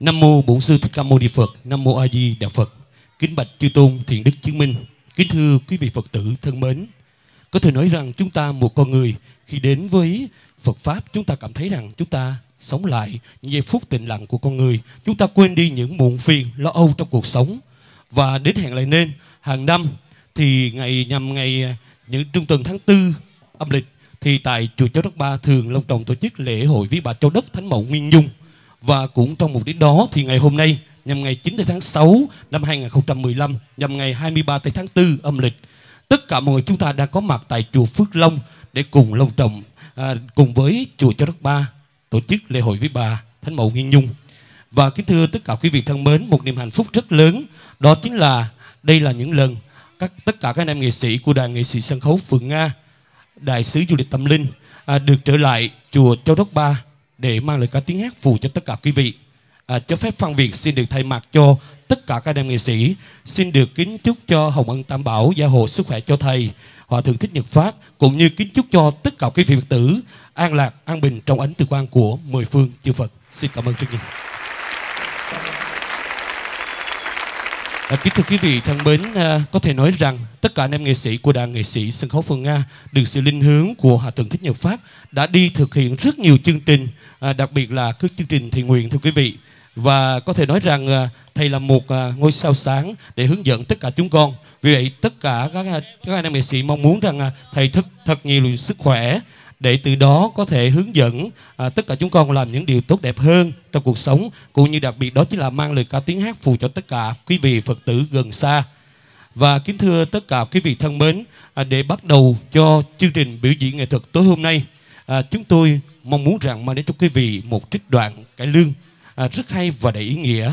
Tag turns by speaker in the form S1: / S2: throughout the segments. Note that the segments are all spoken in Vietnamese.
S1: Nam mô Bổn sư Thích Ca Mâu Ni Phật. Nam mô A Di Đà Phật. Kính bạch chư tôn thiện đức chứng minh. Kính thưa quý vị Phật tử thân mến. Có thể nói rằng chúng ta một con người khi đến với Phật pháp chúng ta cảm thấy rằng chúng ta sống lại những giây phút tĩnh lặng của con người. Chúng ta quên đi những muộn phiền, lo âu trong cuộc sống và đến hẹn lại nên hàng năm thì ngày nhằm ngày à, những trung tuần tháng tư âm lịch thì tại chùa Châu Đốc Ba thường long trọng tổ chức lễ hội với bà Châu Đốc Thánh Mẫu Nguyên Dung và cũng trong mục đích đó thì ngày hôm nay nhằm ngày 9 tháng 6 năm 2015 nhằm ngày 23 tháng 4 âm lịch tất cả mọi người chúng ta đang có mặt tại chùa Phước Long để cùng long trọng à, cùng với chùa Châu Đốc Ba tổ chức lễ hội với bà Thánh Mẫu Nghiên Nhung. Và kính thưa tất cả quý vị thân mến một niềm hạnh phúc rất lớn đó chính là đây là những lần các tất cả các anh em nghệ sĩ của đoàn nghệ sĩ sân khấu Phượng Nga đại sứ du lịch tâm linh à, được trở lại chùa Châu Đốc Ba để mang lời ca tiếng hát phù cho tất cả quý vị. À, cho phép Phan Việt xin được thay mặt cho tất cả các em nghệ sĩ xin được kính chúc cho Hồng Ân Tam Bảo gia hộ sức khỏe cho thầy Hòa thượng Thích Nhật Phát cũng như kính chúc cho tất cả quý vị Phật tử an lạc, an bình trong ánh từ quan của mười phương chư Phật. Xin cảm ơn rất nhiều. À, kính thưa quý vị thân mến, à, có thể nói rằng tất cả anh em nghệ sĩ của đoàn nghệ sĩ sân khấu Phương Nga được sự linh hướng của Hòa Thượng Thích Nhật Phát đã đi thực hiện rất nhiều chương trình, à, đặc biệt là các chương trình thiện nguyện thưa quý vị. Và có thể nói rằng à, thầy là một à, ngôi sao sáng để hướng dẫn tất cả chúng con. Vì vậy tất cả các các anh em nghệ sĩ mong muốn rằng à, thầy thật thật nhiều sức khỏe để từ đó có thể hướng dẫn à, tất cả chúng con làm những điều tốt đẹp hơn trong cuộc sống cũng như đặc biệt đó chính là mang lời ca tiếng hát phù cho tất cả quý vị Phật tử gần xa. Và kính thưa tất cả quý vị thân mến à, để bắt đầu cho chương trình biểu diễn nghệ thuật tối hôm nay à, chúng tôi mong muốn rằng mang đến cho quý vị một trích đoạn cải lương à, rất hay và đầy ý nghĩa.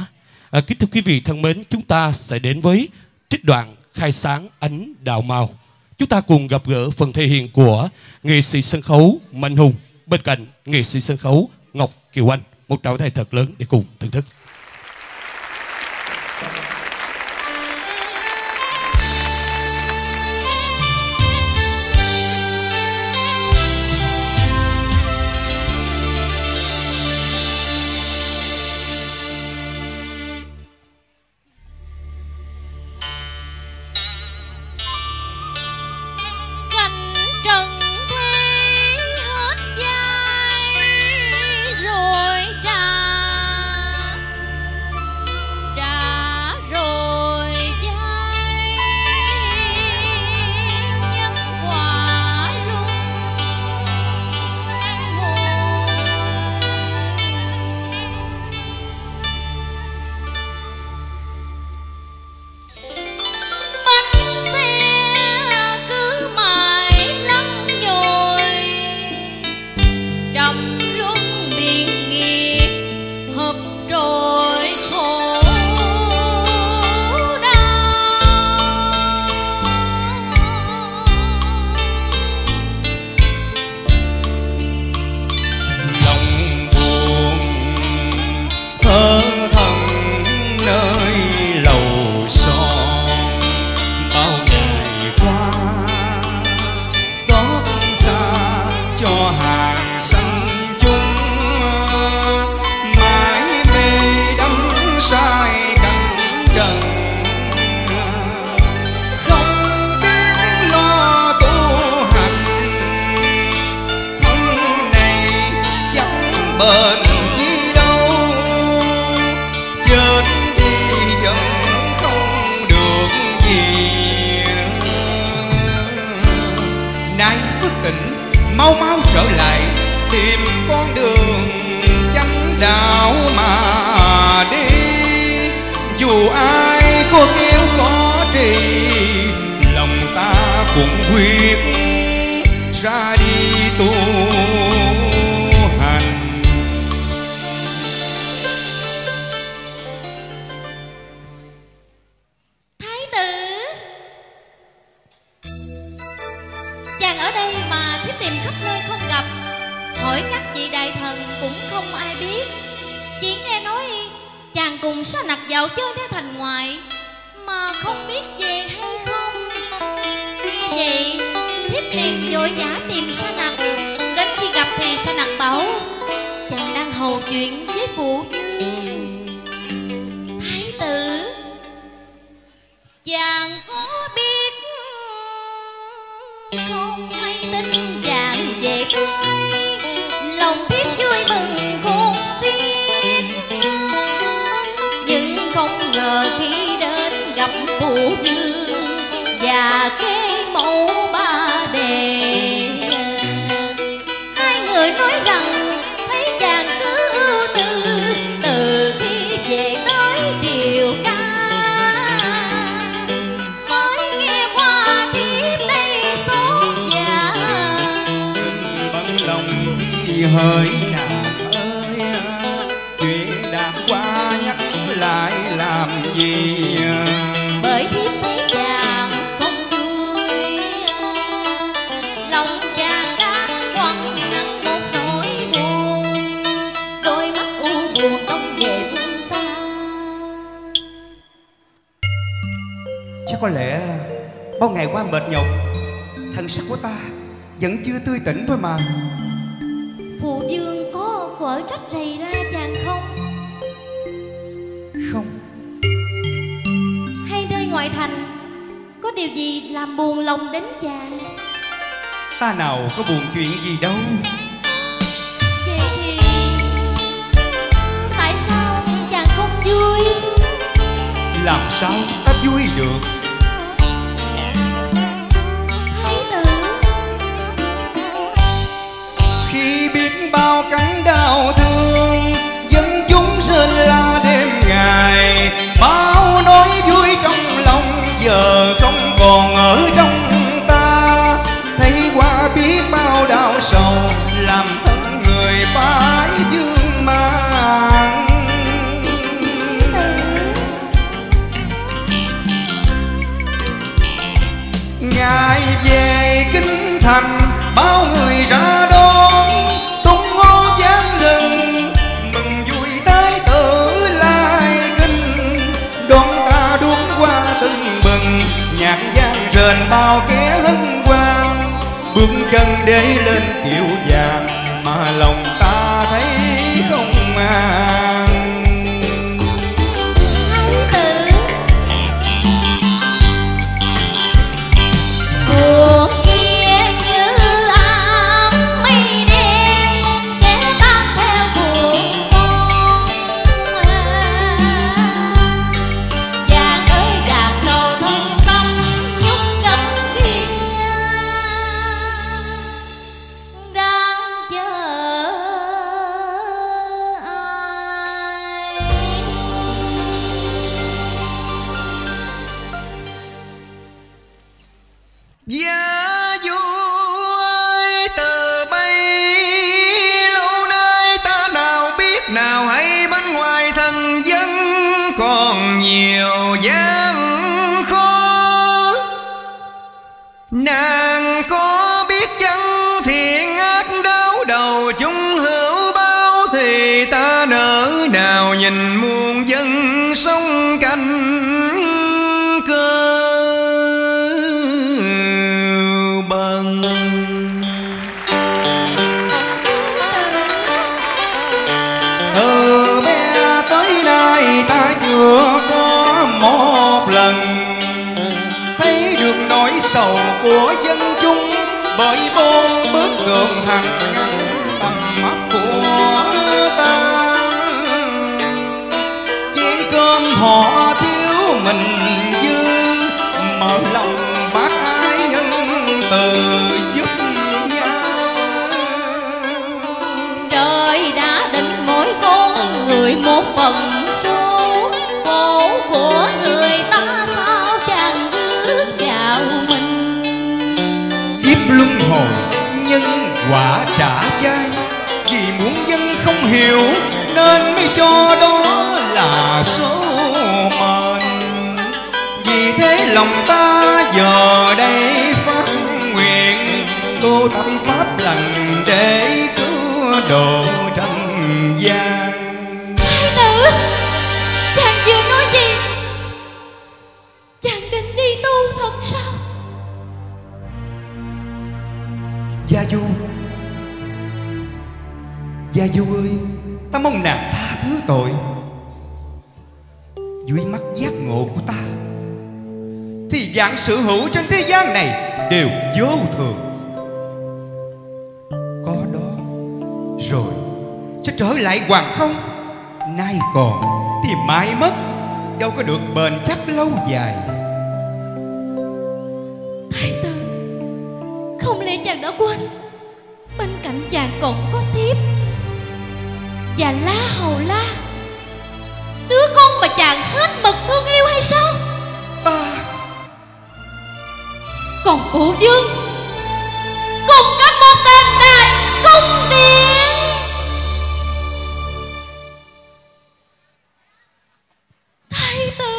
S1: À, kính thưa quý vị thân mến chúng ta sẽ đến với trích đoạn khai sáng ánh đạo màu chúng ta cùng gặp gỡ phần thể hiện của nghệ sĩ sân khấu Mạnh Hùng, bên cạnh nghệ sĩ sân khấu Ngọc Kiều Anh, một trào thầy thật lớn để cùng thưởng thức.
S2: chàng cùng sa nặc vào chơi nơi thành ngoại, mà không biết về hay không. Nghe vậy, thiếp liền vội vã tìm sa nặc. Đến khi gặp thì sa nặc bảo, chàng đang hầu chuyện với phụ duyên thái tử, chàng có biết và kê mẫu ba đề. Hai người nói rằng thấy chàng cứ ưu tư từ khi về tới triều ca. Mới nghe qua tiếng đây xót già
S3: bận lòng chi hơi nàng ơi chuyện đã qua nhắc lại làm gì? Bao ngày qua mệt nhọc thân sắc của ta vẫn chưa tươi tỉnh thôi mà.
S2: Phù dương có quở trách rầy la chàng không?
S3: Không.
S2: Hay nơi ngoại thành có điều gì làm buồn lòng đến chàng?
S3: Ta nào có buồn chuyện gì đâu.
S2: Vậy thì tại sao chàng không vui?
S3: Làm sao ta vui được bao cánh đau bao kẻ hân hoan bước chân để lên
S2: sầu
S3: của dân chúng bởi bốn bước đường thành ngăn tầm mắt lòng
S2: ta
S3: giờ đây phát nguyện. Tu tập pháp lành để cứu độ trần gian.
S2: Thái tử Chàng vừa nói gì? Chàng định đi tu thật sao?
S3: Gia Du. Gia Du ơi Ta mong nàng tha thứ tội. Dưới mắt giác ngộ của ta dạng sự hữu trên thế gian này đều vô thường. Có đó. Rồi, sẽ trở lại hoàng không? Nay còn, thì mai mất, đâu có được bền chắc lâu dài.
S2: Phụ dương Cùng cấp một tên đại cung điện Thái tử.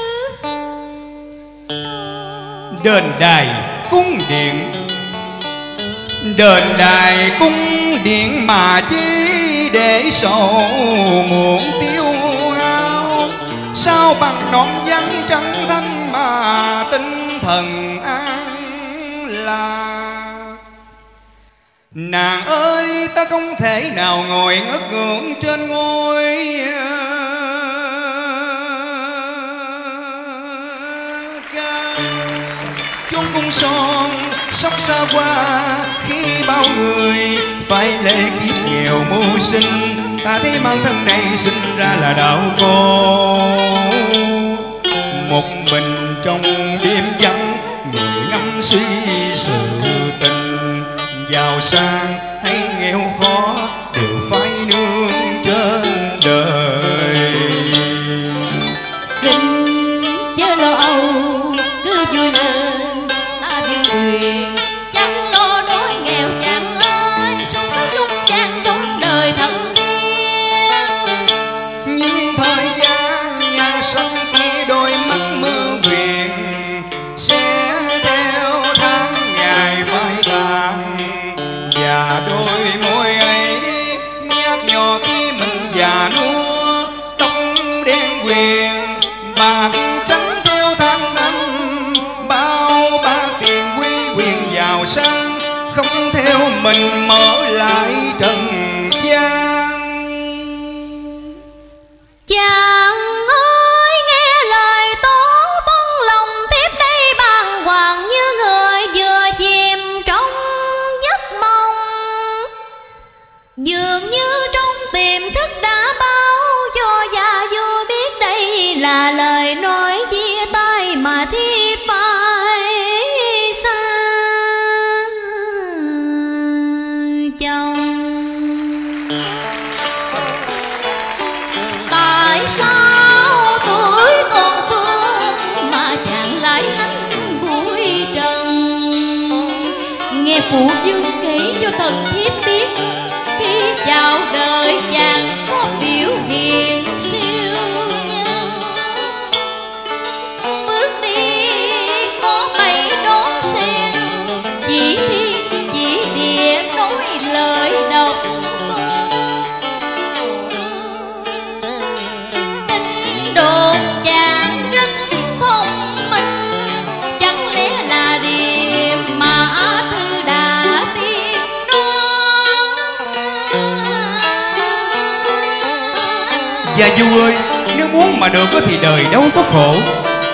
S3: Đền đài cung điện. Đền đài cung điện mà chi để sầu muộn tiêu hao. Sao bằng non văn trắng thanh mà tinh thần ai? La. Nàng ơi, ta không thể nào ngồi ngất ngưỡng trên ngôi. Ca. chốn cung son sóc xa qua khi bao người phải lệ kiếp nghèo mưu sinh. Ta thấy mang thân này sinh ra là đạo cô. Một mình sang hay nghèo khó.
S2: Nghe phụ mà
S3: được thì đời đâu có khổ.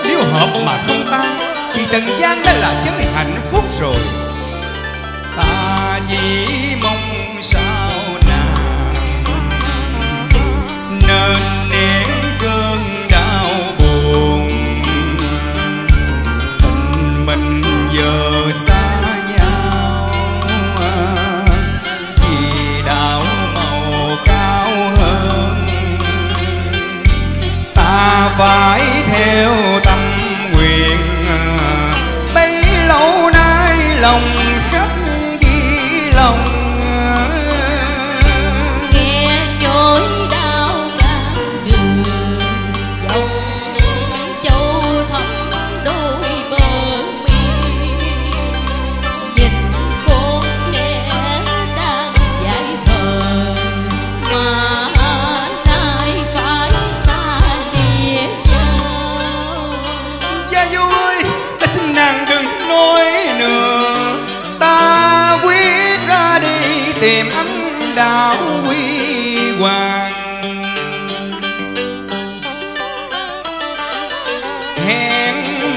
S3: Nếu hợp mà không tan Thì trần gian đã là chớ hạnh phúc rồi. Ta chỉ mong sao nàng Nên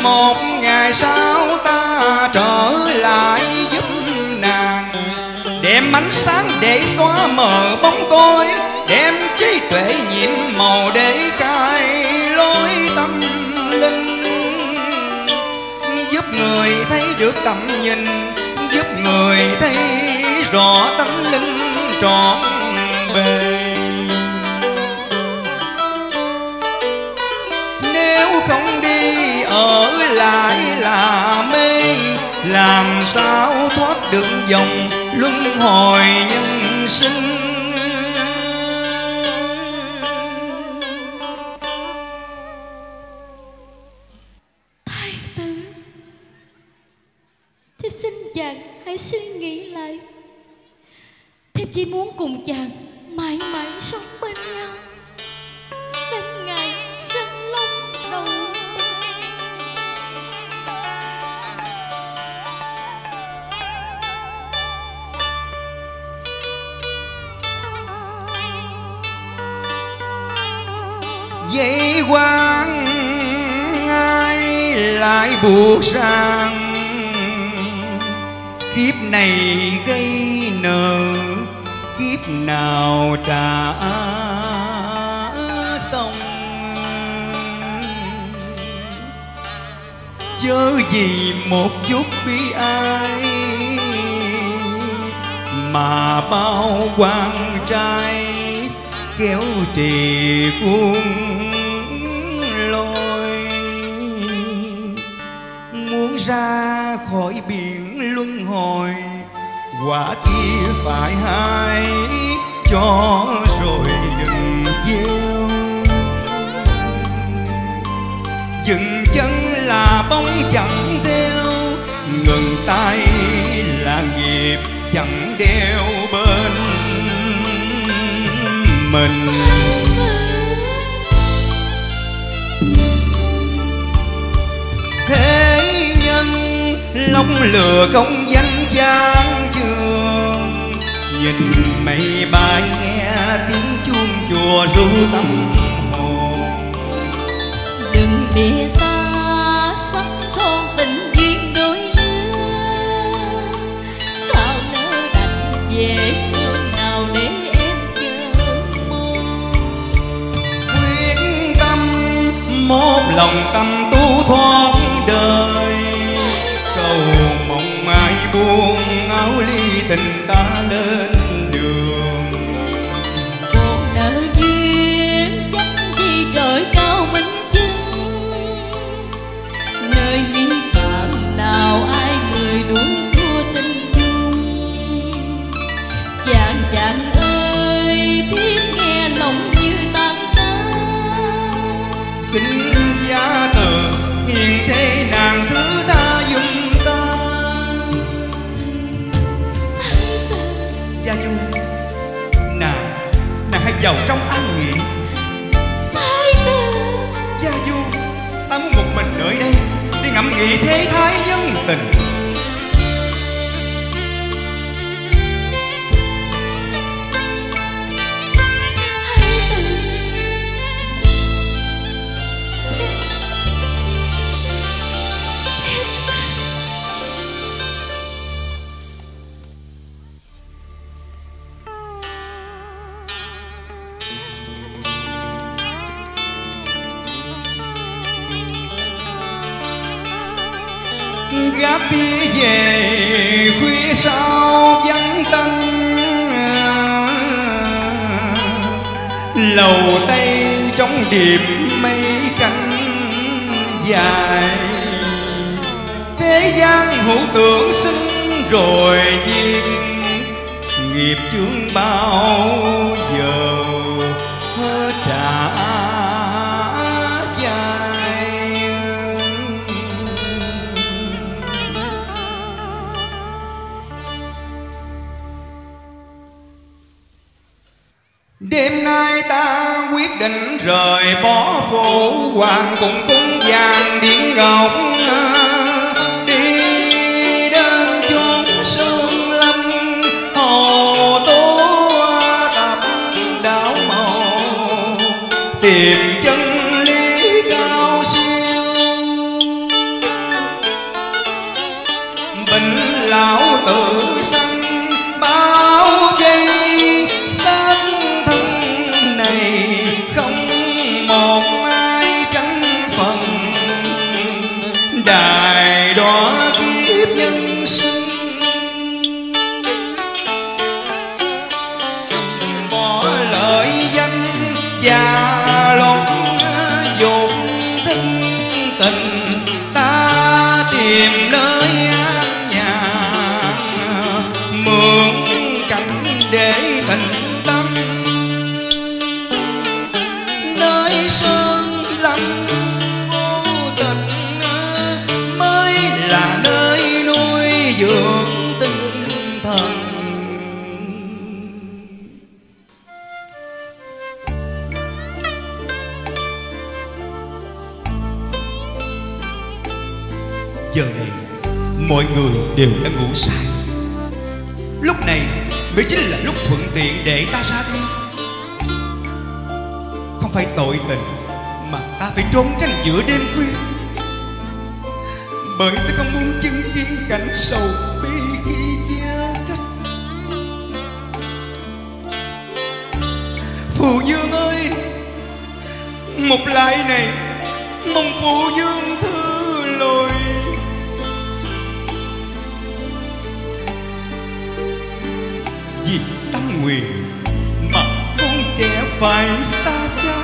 S3: một ngày sau ta trở lại giúp nàng. Đem ánh sáng để xóa mờ bóng tối, đem trí tuệ nhiệm màu để cai lối tâm linh. Giúp người thấy được tầm nhìn, giúp người thấy rõ tâm linh trọn sao thoát được dòng luân hồi nhân sinh? Dây quang, ai lại buộc rằng kiếp này gây nợ, kiếp nào trả xong? Chớ vì một chút bi ai mà bao quan trai kéo trì cuồng ra khỏi biển luân hồi, quả kia phải hai cho rồi đừng gieo. Dừng chân là bóng chẳng theo, ngừng tay là nghiệp chẳng đeo bên mình. Lông lừa công danh gian trường. Nhìn mây bay nghe tiếng chuông chùa ru tâm hồn.
S2: Đừng lìa xa sắc son tình duyên đôi lứa. Sao nỡ đành về phương nào để em chờ mong?
S3: Quyết tâm một lòng tâm tu thoát đời tuôn áo ly tình ta lên. Vì thế
S2: thái
S3: nhân tình về khuya sau vắng tanh. Lầu tây trong điệp mây cánh dài. Thế gian hữu tưởng sinh rồi diệt nghiệp chướng bao giờ hết trả định rời bỏ phủ hoàng cùng cung vàng điện ngọc. Đi đến chốn sơn lâm, hồ tố tập đảo màu. Tìm chân lý cao siêu. Bình lão tự mới chính là lúc thuận tiện để ta ra đi. Không phải tội tình mà ta phải trốn tránh giữa đêm khuya. Bởi ta không muốn chứng kiến cảnh sầu bi khi chia cách. Phù dương ơi, một lại này, mong phù dương thương. Nguyện mà con trẻ phải xa cha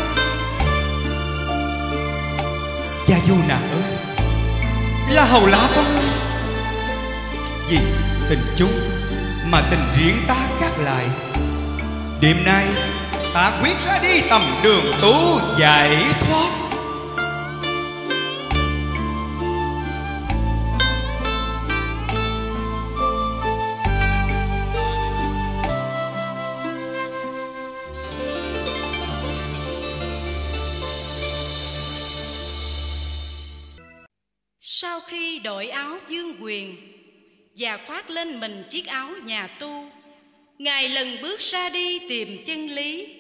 S3: cha du nà ơi là hầu lá con ơi. Vì tình chung mà tình riêng ta gác lại, đêm nay ta quyết ra đi tầm đường tu giải thoát.
S4: Sau khi đổi áo dương quyền và khoác lên mình chiếc áo nhà tu, Ngài lần bước ra đi tìm chân lý.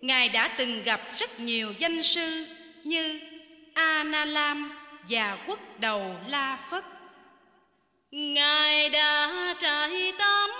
S4: Ngài đã từng gặp rất nhiều danh sư như A Na Lam và Quốc đầu La Phất. Ngài đã trải tắm